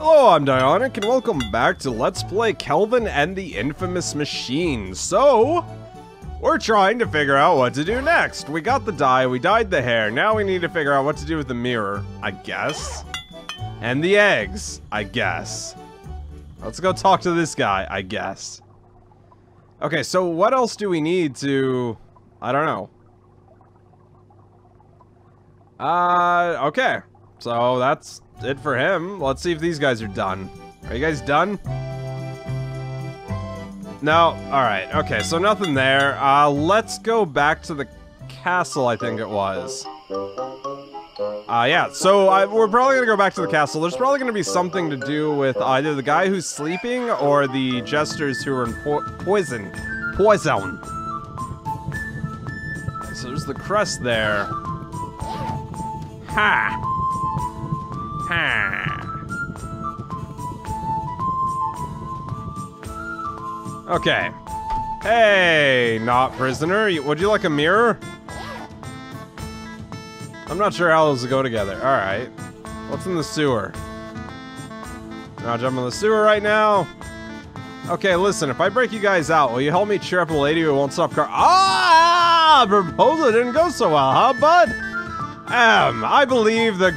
Hello, I'm Dieonik, and welcome back to Let's Play Kelvin and the Infamous Machine. So, we're trying to figure out what to do next. We got the dye, we dyed the hair, now we need to figure out what to do with the mirror, I guess. And the eggs, I guess. Let's go talk to this guy, I guess. Okay, so what else do we need to... I don't know. Uh, okay. So that's it for him. Let's see if these guys are done. Are you guys done? No? Alright, okay, so nothing there. Uh, let's go back to the castle, I think it was. Uh, yeah, so I, we're probably gonna go back to the castle. There's probably gonna be something to do with either the guy who's sleeping or the jesters who are in po poison. Poison. So there's the crest there. Ha! Okay. Hey, not prisoner. Would you like a mirror? I'm not sure how those go together. Alright. What's in the sewer? I'll jump in the sewer right now. Okay, listen, if I break you guys out, will you help me cheer up a lady who won't stop crying? Ah! Proposal didn't go so well, huh, bud? Um, I believe the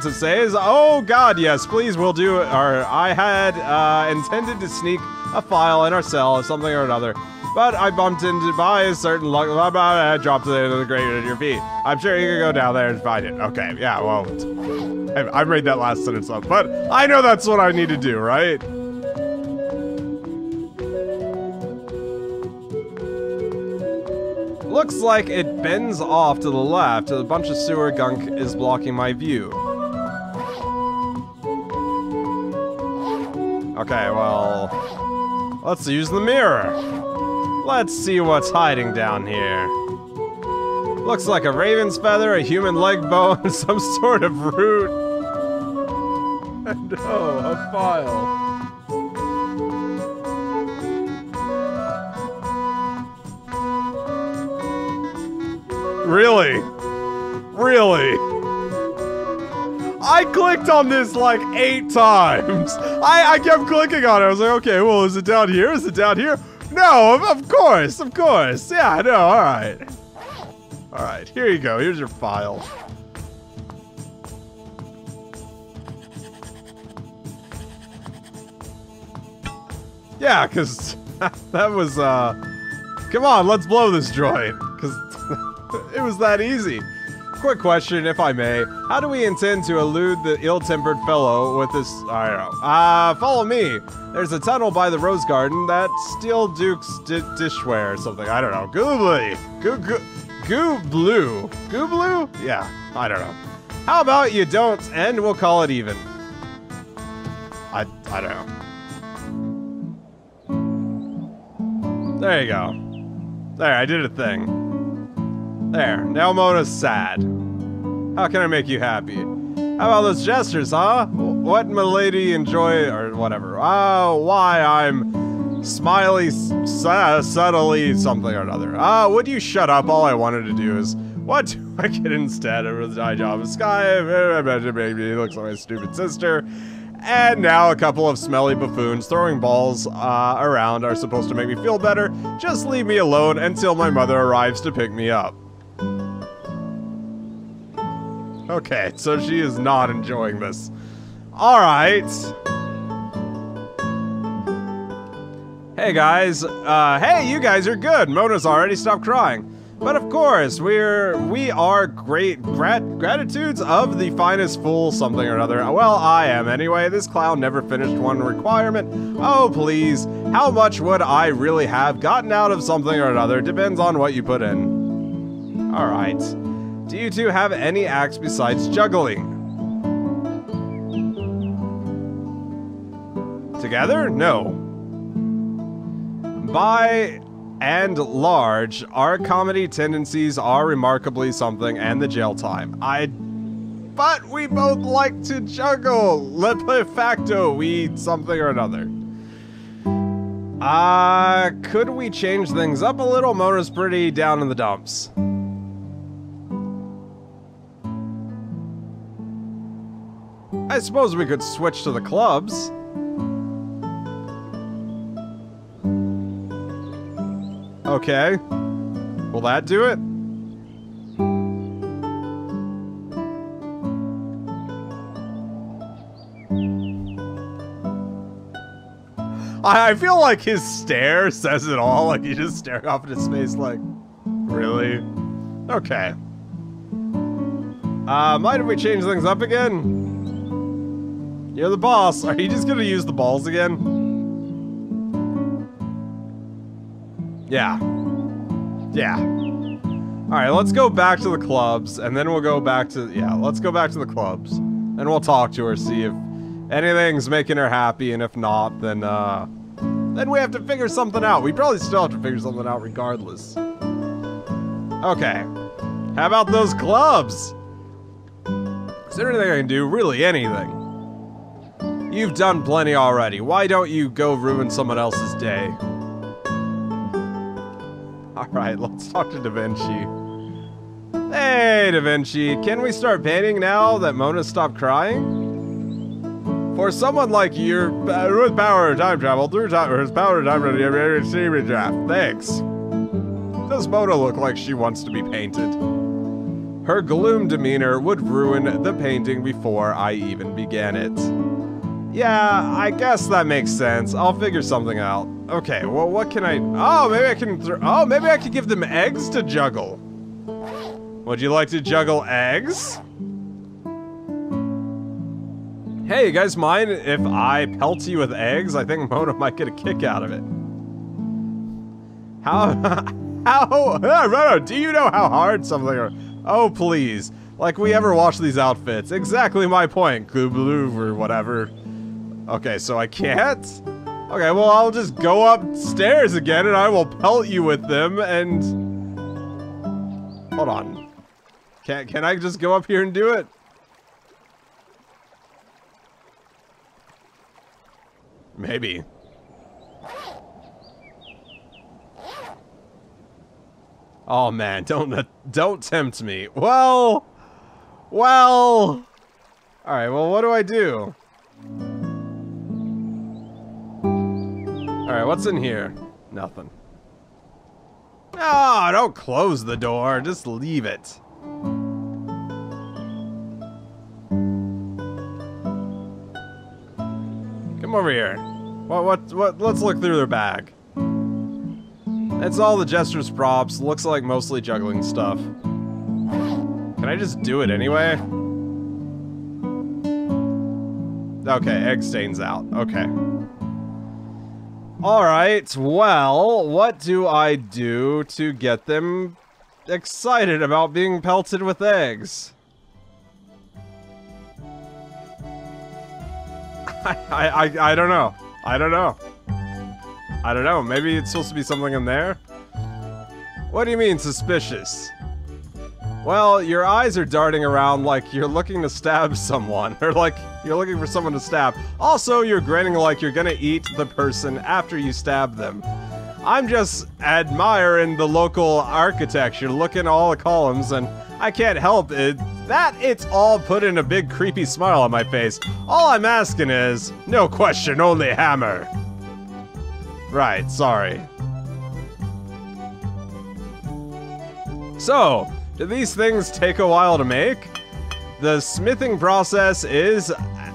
to say is, oh god, yes, please, we'll do it. Or I had uh, intended to sneak a file in our cell or something or another, but I bumped into by a certain luck, blah, blah, blah, dropped it into the grave at your feet. I'm sure you can go down there and find it. Okay, yeah, well, I, I made that last sentence up, but I know that's what I need to do, right? Looks like it bends off to the left, a bunch of sewer gunk is blocking my view. Okay, well, let's use the mirror. Let's see what's hiding down here. Looks like a raven's feather, a human leg bone, some sort of root. And oh, a file. Really? Really? I clicked on this like eight times. I, I kept clicking on it. I was like, okay, well, is it down here? Is it down here? No, of, of course, of course. Yeah, I know, all right. All right, here you go. Here's your file. Yeah, because that was, uh... Come on, let's blow this joint. It was that easy. Quick question, if I may. How do we intend to elude the ill-tempered fellow with this... I don't know. Uh, follow me. There's a tunnel by the rose garden that Steel Duke's di dishware or something. I don't know. Goobly. Goo goo... Goo blue. Goo blue? Yeah, I don't know. How about you don't, and we'll call it even. I, I don't know. There you go. There, I did a thing. There, now Mona's sad. How can I make you happy? How about those gestures, huh? What milady enjoy, or whatever. Oh, why I'm smiley, subtly something or another. Ah, would you shut up? All I wanted to do is, what do I get instead of the die job of Sky? Maybe looks like my stupid sister. And now a couple of smelly buffoons throwing balls uh, around are supposed to make me feel better. Just leave me alone until my mother arrives to pick me up. Okay, so she is not enjoying this. Alright. Hey guys, uh, hey, you guys are good. Mona's already stopped crying. But of course, we're we are great grat gratitudes of the finest fool something or another. Well, I am anyway. This clown never finished one requirement. Oh please, how much would I really have gotten out of something or another? Depends on what you put in. All right. Do you two have any acts besides juggling? Together? No. By and large, our comedy tendencies are remarkably something, and the jail time. I. But we both like to juggle. De facto, we something or another. Uh, could we change things up a little? Mona's pretty down in the dumps. I suppose we could switch to the clubs. Okay. Will that do it? I, feel like his stare says it all. Like he's just staring off into space like, really? Okay. Uh, mind if we change things up again? You're the boss. Are you just gonna use the balls again? Yeah. Yeah. Alright, let's go back to the clubs, and then we'll go back to- yeah, let's go back to the clubs. And we'll talk to her, see if anything's making her happy, and if not, then, uh... Then we have to figure something out. We probably still have to figure something out regardless. Okay. How about those clubs? Is there anything I can do? Really, anything. You've done plenty already. Why don't you go ruin someone else's day? Alright, let's talk to Da Vinci. Hey, Da Vinci, can we start painting now that Mona stopped crying? For someone like you, uh, with power of time travel, through time, his power of time travel, see draft. Thanks. Does Mona look like she wants to be painted? Her gloom demeanor would ruin the painting before I even began it. Yeah, I guess that makes sense. I'll figure something out. Okay, well, what can I... Oh, maybe I can... Oh, maybe I could give them eggs to juggle. Would you like to juggle eggs? Hey, you guys mind if I pelt you with eggs? I think Mona might get a kick out of it. How... how... do you know how hard something... Are, oh, please. Like we ever watch these outfits. Exactly my point. Club or whatever. Okay, so I can't? Okay, well, I'll just go upstairs again and I will pelt you with them and... Hold on. Can, can I just go up here and do it? Maybe. Oh man, don't don't tempt me. Well, well. All right. Well, what do I do? All right. What's in here? Nothing. No, don't close the door. Just leave it. Come over here. What, what, what, let's look through their bag. It's all the Jester's props, looks like mostly juggling stuff. Can I just do it anyway? Okay, egg stains out. Okay. Alright, well, what do I do to get them excited about being pelted with eggs? I, I, I don't know. I don't know. I don't know. Maybe it's supposed to be something in there? What do you mean, suspicious? Well, your eyes are darting around like you're looking to stab someone, or like you're looking for someone to stab. Also, you're grinning like you're gonna eat the person after you stab them. I'm just admiring the local architecture, looking at all the columns, and I can't help it that it's all put in a big creepy smile on my face. All I'm asking is, no question, only hammer. Right, sorry. So, do these things take a while to make? The smithing process is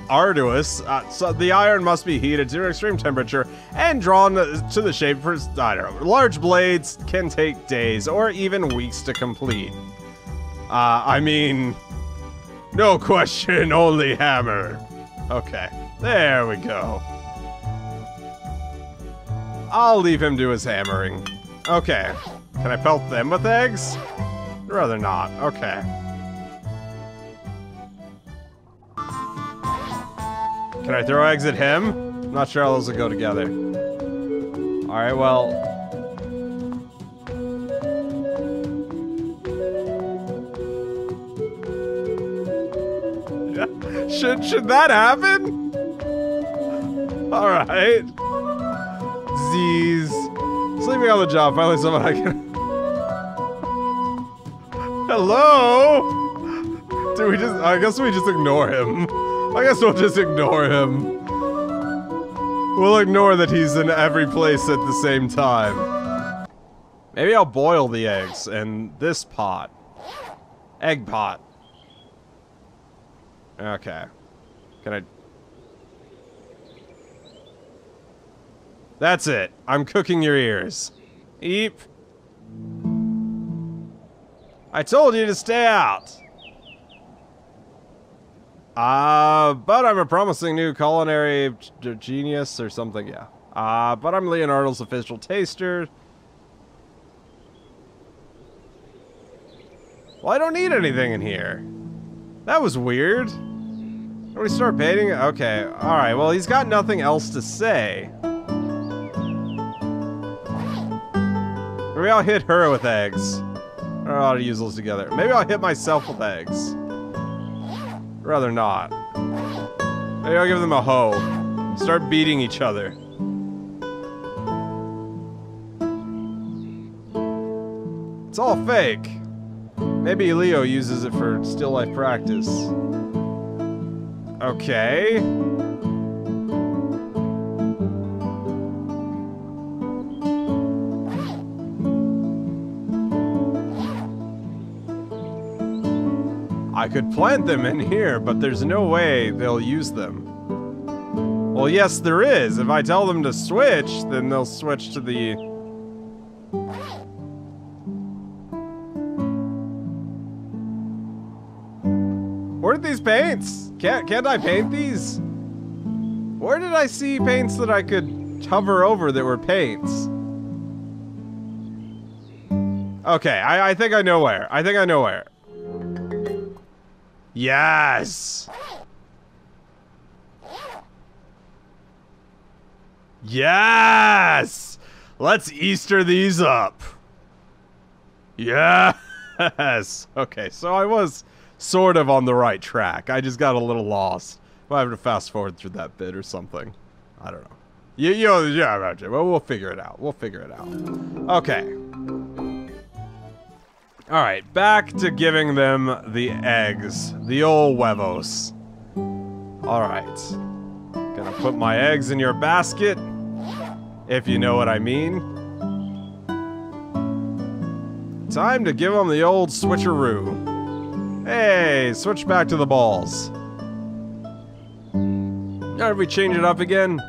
arduous, uh, so the iron must be heated to an extreme temperature and drawn to the shape for, I don't know, large blades can take days or even weeks to complete. Uh, I mean, no question, only hammer. Okay, there we go. I'll leave him do his hammering. Okay, can I pelt them with eggs? Rather not, okay. Can I throw eggs at him? I'm not sure how those will go together. Alright, well, should should that happen? All right. Z's. Sleeping on the job. Finally, someone I can. Hello. Do we just? I guess we just ignore him. I guess we'll just ignore him. We'll ignore that he's in every place at the same time. Maybe I'll boil the eggs in this pot. Egg pot. Okay. Can I... That's it. I'm cooking your ears. Eep. I told you to stay out. Uh, but I'm a promising new culinary genius or something, yeah. Uh, but I'm Leonardo's official taster. Well, I don't need anything in here. That was weird. Can we start painting? Okay, alright, well, he's got nothing else to say. Maybe I'll hit her with eggs. I how to use those together. Maybe I'll hit myself with eggs. Rather not. Maybe I'll give them a hoe. Start beating each other. It's all fake. Maybe Leo uses it for still life practice. Okay. I could plant them in here, but there's no way they'll use them. Well, yes, there is. If I tell them to switch, then they'll switch to the... Where did these paints? Can't, can't I paint these? Where did I see paints that I could hover over that were paints? Okay, I, I think I know where. I think I know where. Yes! Yes! Let's Easter these up. Yes! Okay, so I was sort of on the right track. I just got a little lost. I'll have to fast forward through that bit or something. I don't know. You know, yeah, right, well, we'll figure it out. We'll figure it out. Okay. Alright, back to giving them the eggs. The old huevos. Alright. Gonna put my eggs in your basket. If you know what I mean. Time to give them the old switcheroo. Hey, switch back to the balls. Now, if we change it up again?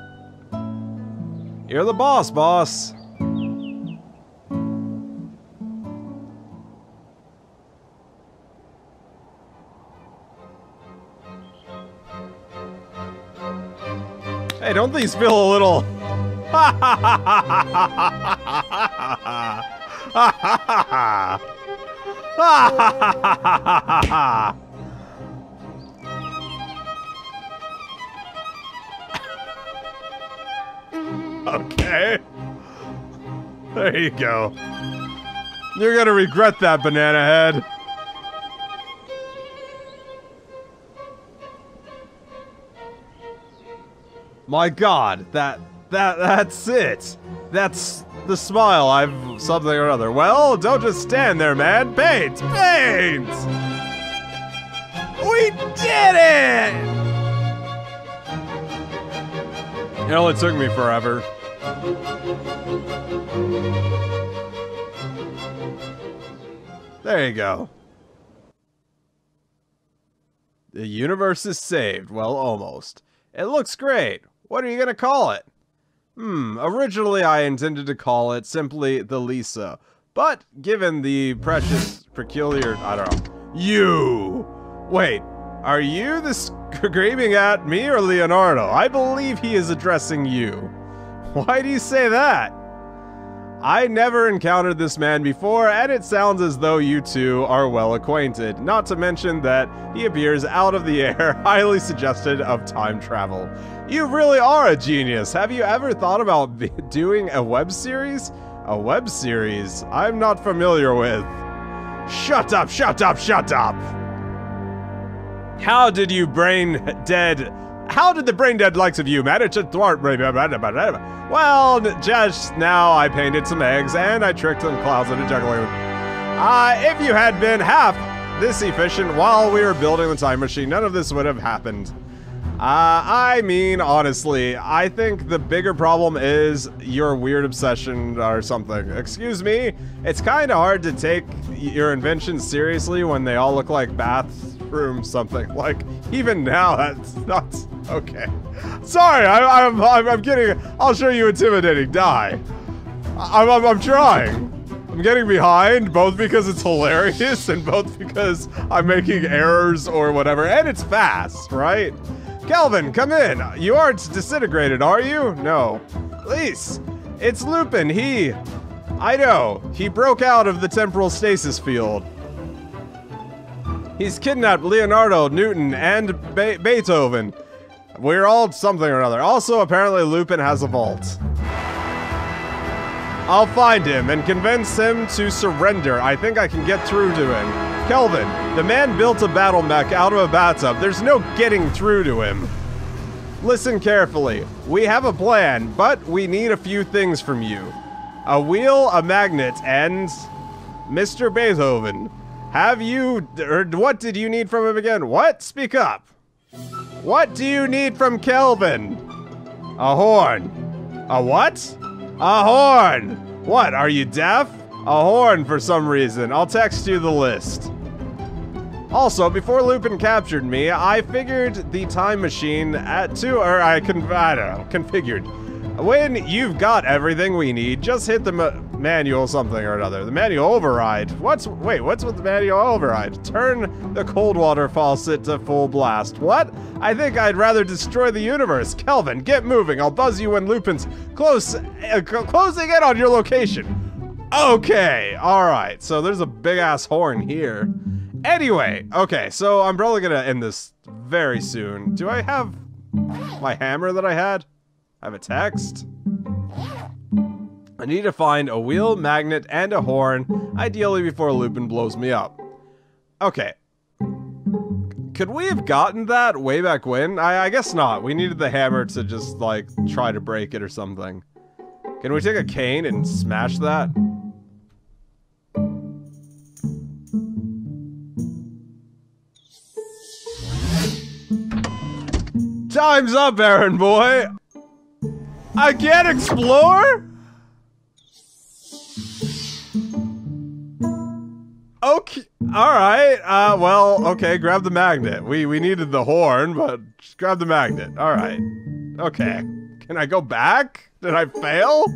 You're the boss, boss. Don't these feel a little... okay. There you go. You're gonna regret that, Banana Head. My god, that that that's it. That's the smile I've something or other. Well, don't just stand there, man. Paint! Paint! We did it! It took me forever. There you go. The universe is saved. Well, almost. It looks great. What are you gonna call it? Hmm, originally I intended to call it simply the Lisa, but given the precious, peculiar, I don't know, you! Wait, are you the screaming at me or Leonardo? I believe he is addressing you. Why do you say that? I never encountered this man before, and it sounds as though you two are well acquainted, not to mention that he appears out of the air, highly suggested of time travel. You really are a genius. Have you ever thought about doing a web series? A web series I'm not familiar with. Shut up, shut up, shut up! How did you brain dead how did the brain dead likes of you manage to thwart? Well, just now I painted some eggs and I tricked some clouds into juggling. Uh, if you had been half this efficient while we were building the time machine, none of this would have happened. Uh, I mean, honestly, I think the bigger problem is your weird obsession or something. Excuse me, it's kind of hard to take your inventions seriously when they all look like bathrooms something. Like, even now, that's not... Okay. Sorry, I, I'm, I'm, I'm kidding. I'll show you intimidating. Die. I'm, I'm, I'm trying. I'm getting behind, both because it's hilarious and both because I'm making errors or whatever. And it's fast, right? Kelvin, come in. You aren't disintegrated, are you? No. Please. It's Lupin. He... I know. He broke out of the temporal stasis field. He's kidnapped Leonardo, Newton, and Be Beethoven. We're all something or another. Also, apparently Lupin has a vault. I'll find him and convince him to surrender. I think I can get through to him. Kelvin, the man built a battle mech out of a bathtub. There's no getting through to him. Listen carefully. We have a plan, but we need a few things from you. A wheel, a magnet, and... Mr. Beethoven. Have you... Or er, what did you need from him again? What? Speak up. What do you need from Kelvin? A horn. A what? A horn! What, are you deaf? A horn for some reason. I'll text you the list. Also, before Lupin captured me, I figured the time machine at two, or I can, I don't know, configured. When you've got everything we need, just hit the manual something or another. The manual override. What's, wait, what's with the manual override? Turn the cold water faucet to full blast. What? I think I'd rather destroy the universe. Kelvin, get moving. I'll buzz you when Lupin's close, uh, closing in on your location. Okay, alright. So there's a big ass horn here. Anyway, okay, so I'm probably gonna end this very soon. Do I have my hammer that I had? I have a text? I need to find a wheel, magnet, and a horn, ideally before Lupin blows me up. Okay. Could we have gotten that way back when? I, I guess not. We needed the hammer to just, like, try to break it or something. Can we take a cane and smash that? Time's up, Aaron boy! I can't explore? Okay, alright, uh, well, okay, grab the magnet. We, we needed the horn, but just grab the magnet. Alright. Okay. Can I go back? Did I fail?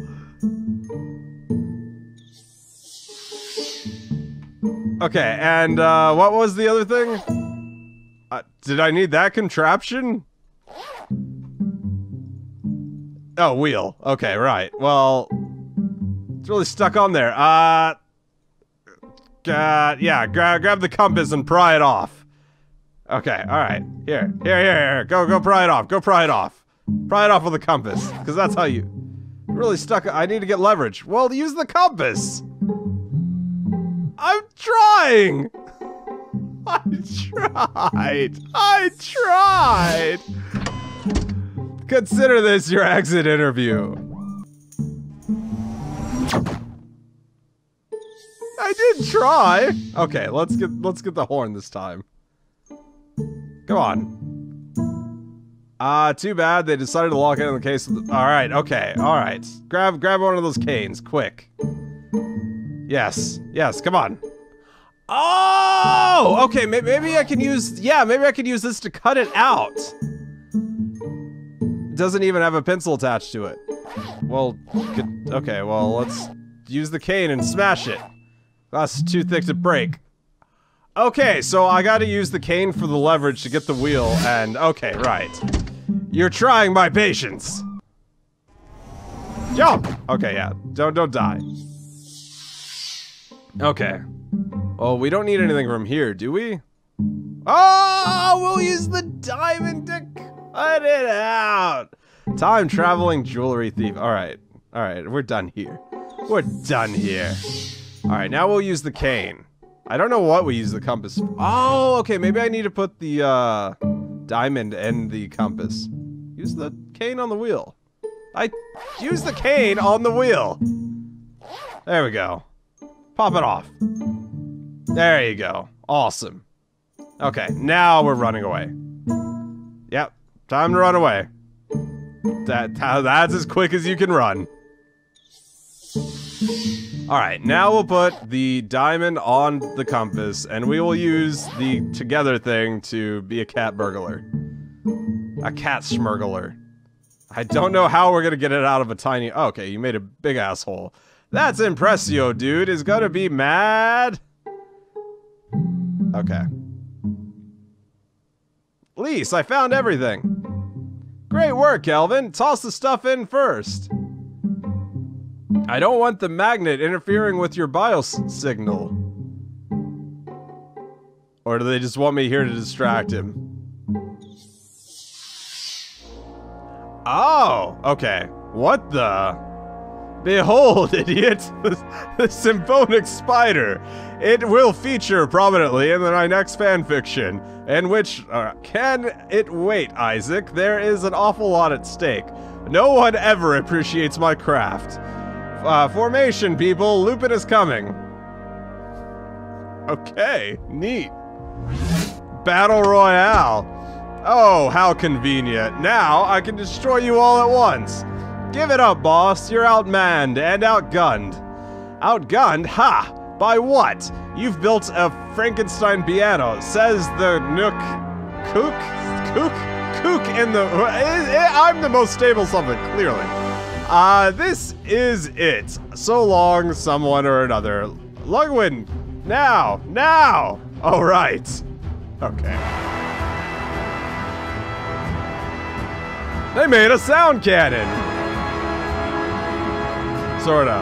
Okay, and, uh, what was the other thing? Uh, did I need that contraption? Oh, wheel. Okay, right. Well, it's really stuck on there. Uh, uh yeah, gra grab the compass and pry it off. Okay, all right. Here, here, here, here. Go, go, pry it off. Go, pry it off. Pry it off with a compass, because that's how you. Really stuck. I need to get leverage. Well, use the compass. I'm trying. I tried. I tried. Consider this your exit interview. I did try. Okay, let's get let's get the horn this time. Come on. Ah, uh, too bad they decided to lock in the case. The, all right, okay, all right. Grab grab one of those canes, quick. Yes, yes, come on. Oh, okay. Maybe I can use. Yeah, maybe I can use this to cut it out doesn't even have a pencil attached to it. Well, okay, well, let's use the cane and smash it. That's too thick to break. Okay, so I gotta use the cane for the leverage to get the wheel, and okay, right. You're trying my patience. Jump! Okay, yeah, don't, don't die. Okay. Well, we don't need anything from here, do we? Oh, we'll use the diamond to Cut it out! Time traveling jewelry thief. Alright. Alright, we're done here. We're done here. Alright, now we'll use the cane. I don't know what we use the compass for. Oh, okay, maybe I need to put the, uh, diamond in the compass. Use the cane on the wheel. I use the cane on the wheel. There we go. Pop it off. There you go. Awesome. Okay, now we're running away. Yep, Time to run away. That that's as quick as you can run. Alright, now we'll put the diamond on the compass, and we will use the together thing to be a cat burglar. A cat smuggler. I don't know how we're gonna get it out of a tiny- oh, Okay, you made a big asshole. That's impressio, dude. Is gonna be mad. Okay. Lise, I found everything. Great work, Kelvin. Toss the stuff in first. I don't want the magnet interfering with your bios signal. Or do they just want me here to distract him? Oh, okay. What the? Behold, idiot! The, the symphonic spider! It will feature prominently in my next fanfiction, in which... Uh, can it wait, Isaac? There is an awful lot at stake. No one ever appreciates my craft. Uh, formation, people. Lupin is coming. Okay, neat. Battle Royale. Oh, how convenient. Now I can destroy you all at once. Give it up, boss. You're outmanned and outgunned. Outgunned? Ha! By what? You've built a Frankenstein piano, says the Nook. Kook? Kook? Kook in the. I'm the most stable something, clearly. Uh, this is it. So long, someone or another. Ludwig, now, now! Alright. Okay. They made a sound cannon! Sorta.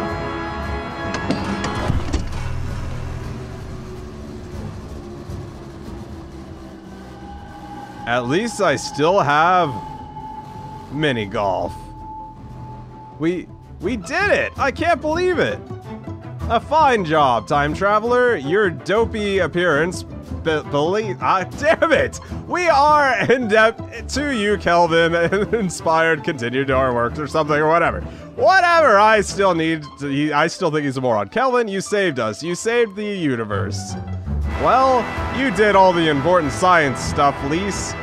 At least I still have mini golf. We we did it! I can't believe it! A fine job, time traveler. Your dopey appearance be believe ah damn it! We are in debt to you, Kelvin, inspired continued our works or something or whatever. Whatever, I still need to, I still think he's a moron. Kelvin, you saved us. You saved the universe. Well, you did all the important science stuff, Lise.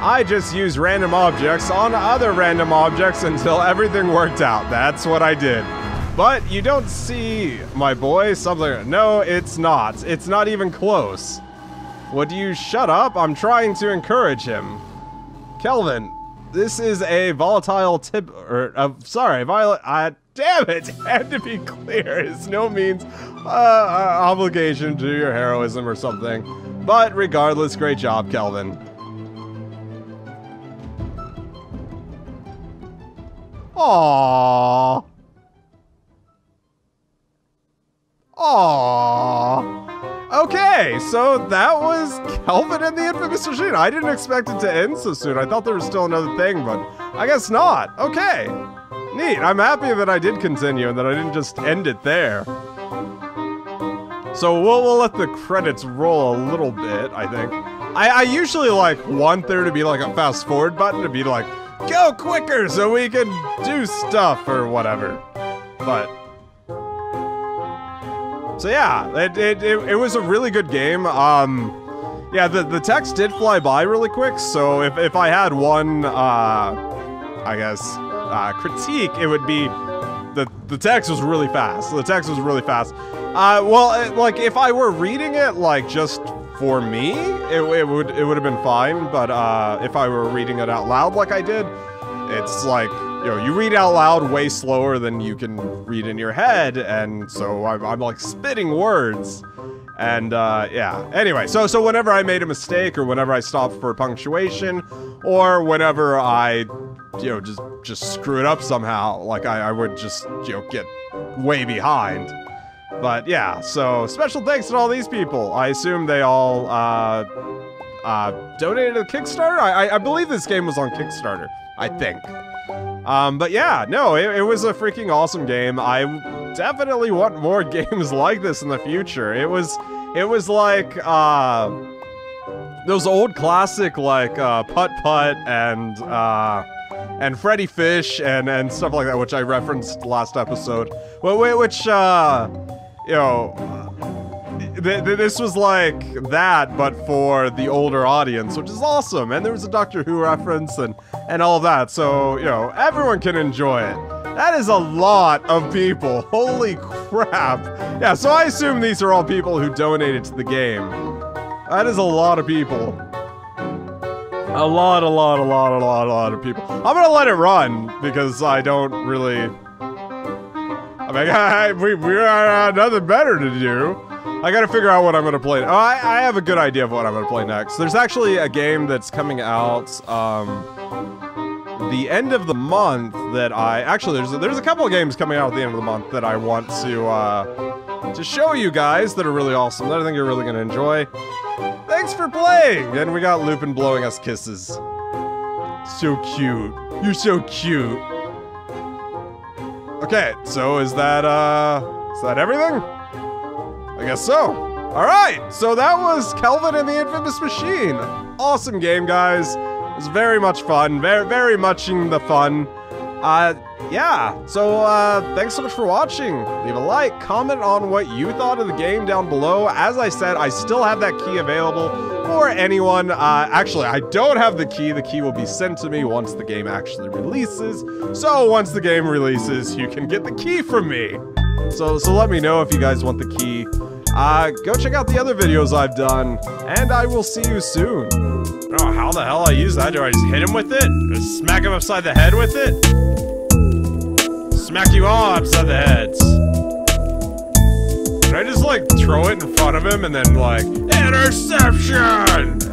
I just used random objects on other random objects until everything worked out. That's what I did. But you don't see, my boy, something. No, it's not. It's not even close. Would you shut up? I'm trying to encourage him. Kelvin, this is a volatile tip, or, uh, sorry, violet, uh, damn it, had to be clear, it's no means, uh, uh, obligation to your heroism or something. But regardless, great job, Kelvin. Aww. Aww. Okay, so that was Kelvin and the Infamous Machine. I didn't expect it to end so soon. I thought there was still another thing, but I guess not. Okay. Neat. I'm happy that I did continue and that I didn't just end it there. So we'll, we'll let the credits roll a little bit, I think. I, I usually like want there to be like a fast forward button to be like, go quicker so we can do stuff or whatever. But so yeah, it, it, it, it, was a really good game. Um, yeah, the, the text did fly by really quick, so if, if I had one, uh, I guess, uh, critique, it would be the, the text was really fast. The text was really fast. Uh, well, it, like, if I were reading it, like, just for me, it, it would it would have been fine, but uh, if I were reading it out loud like I did, it's like, you know, you read out loud way slower than you can read in your head, and so I'm, I'm like spitting words. And uh, yeah. Anyway, so so whenever I made a mistake, or whenever I stopped for punctuation, or whenever I, you know, just just screw it up somehow, like I, I would just you know get way behind. But yeah, so special thanks to all these people. I assume they all uh, uh, donated to Kickstarter. I, I, believe this game was on Kickstarter. I think. Um, but yeah, no, it, it, was a freaking awesome game. I definitely want more games like this in the future. It was, it was like, uh, those old classic like, uh, Putt Putt and, uh, and Freddy Fish and, and stuff like that, which I referenced last episode. Which, uh, you know, th th this was like that, but for the older audience, which is awesome. And there was a Doctor Who reference and and all that, so you know everyone can enjoy it. That is a lot of people. Holy crap! Yeah, so I assume these are all people who donated to the game. That is a lot of people. A lot, a lot, a lot, a lot, a lot of people. I'm gonna let it run because I don't really. I mean, I, we we got nothing better to do. I gotta figure out what I'm gonna play. Oh, I, I have a good idea of what I'm gonna play next. There's actually a game that's coming out. Um, the end of the month that I actually there's a, there's a couple of games coming out at the end of the month that I want to uh, to show you guys that are really awesome that I think you're really gonna enjoy. Thanks for playing! And we got Lupin blowing us kisses. So cute. You're so cute. Okay, so is that, uh, is that everything? I guess so. Alright, so that was Kelvin and the Infamous Machine. Awesome game, guys. It was very much fun. Very, very much in the fun. Uh, yeah. So, uh, thanks so much for watching. Leave a like, comment on what you thought of the game down below. As I said, I still have that key available for anyone. Uh, actually, I don't have the key. The key will be sent to me once the game actually releases. So, once the game releases, you can get the key from me. So, so let me know if you guys want the key. Uh, go check out the other videos I've done, and I will see you soon. Oh, how the hell I use that? Do I just hit him with it? Smack him upside the head with it? Smack you all upside the heads. Like throw it in front of him and then like, interception?